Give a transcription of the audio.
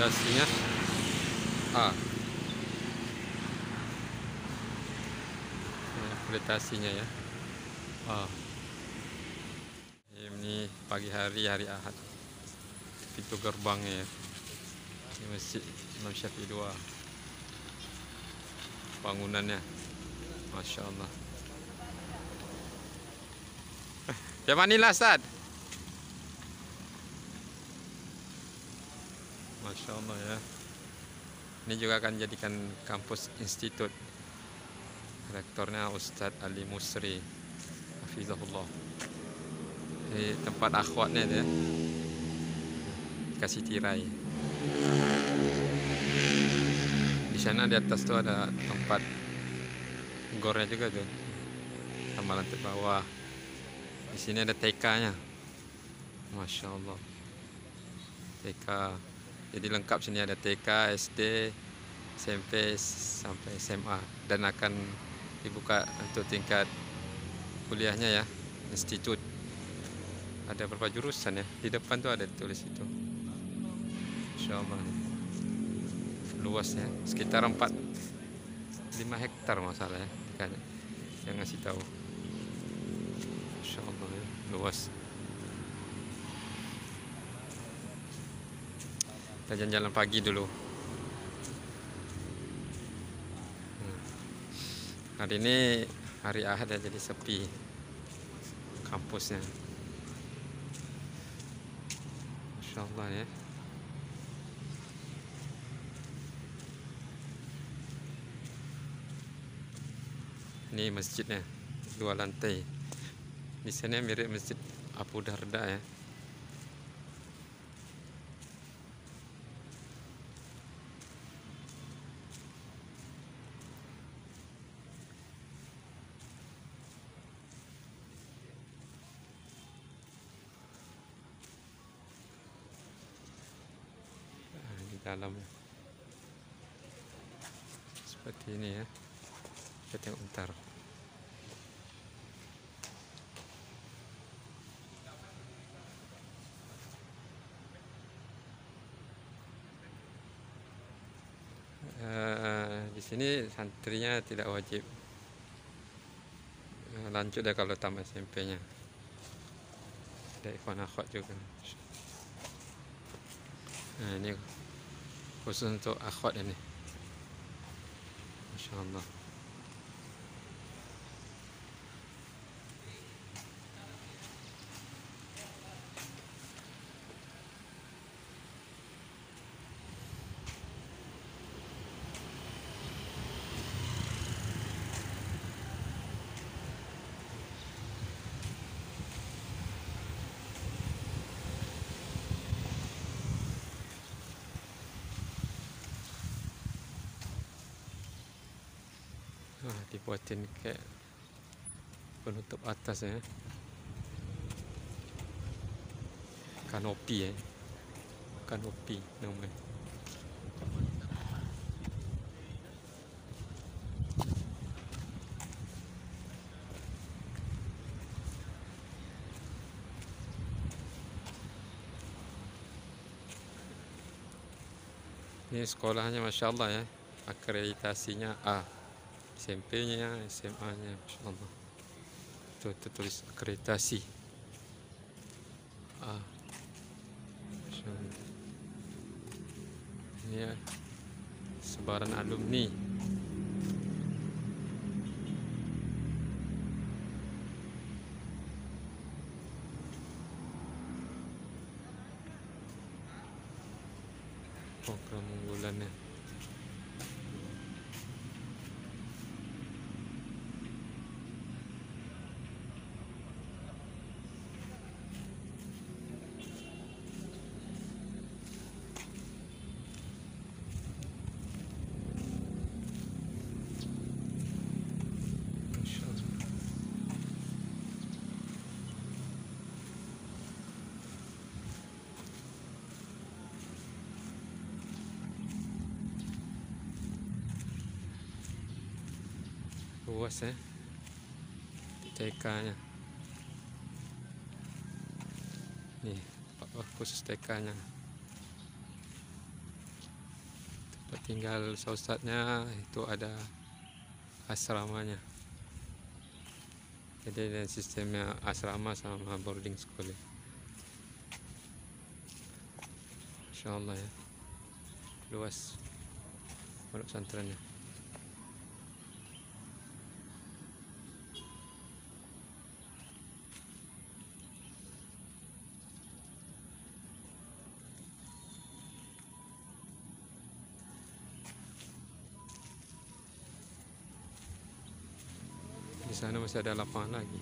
akreditasinya A. Ya. A. Ini pagi hari hari Ahad. Pintu gerbangnya ya. Ini masjid Imam Syafi'i 2 bangunannya. Masya Allah. Yang mana Ustaz? Masya Allah ya Ini juga akan jadikan kampus institut. Rektornya Ustadz Ali Musri. Hafizahullah. Ini tempat akhwatnya ya. Kasih tirai. Di sana di atas tuh ada tempat Gornya juga tuh. Sama lantai bawah. Di sini ada TK-nya Masya Allah. TK jadi lengkap sini ada TK, SD, SMP sampai SMA dan akan dibuka untuk tingkat kuliahnya ya, institut. Ada berapa jurusan ya? Di depan tuh ada tulis itu. Insyaallah. Luas ya, sekitar 4 5 hektar masalah ya. Yang ngasih tahu. Insyaallah ya, luas. Kita jalan-jalan pagi dulu. Hmm. hari ini hari Ahad ya jadi sepi kampusnya. Masya Allah ya. Ini masjidnya dua lantai. Di sini mirip masjid Abu Darda ya dalam seperti ini ya kita tengok bentar Uh, di sini santrinya tidak wajib uh, lanjut deh kalau tamat SMP-nya. Ada ikhwan akhwat juga. Nah, ini khusus untuk akhwat ini. Masya Allah ah, dibuatin kayak penutup atas ya kanopi ya kanopi namanya ini sekolahnya Masya Allah ya. Akreditasinya A SMP-nya, SMA-nya, Masya Allah. Tuh, tuh tulis akreditasi. Ah. Ini ya, sebaran alumni. Program unggulannya. Luas ya TK nya nih khusus TK nya tinggal ustadznya itu ada asramanya. Jadi ada sistemnya asrama sama boarding school ya. Masya Allah ya. Luas. Pondok pesantrennya sana masih ada lapangan lagi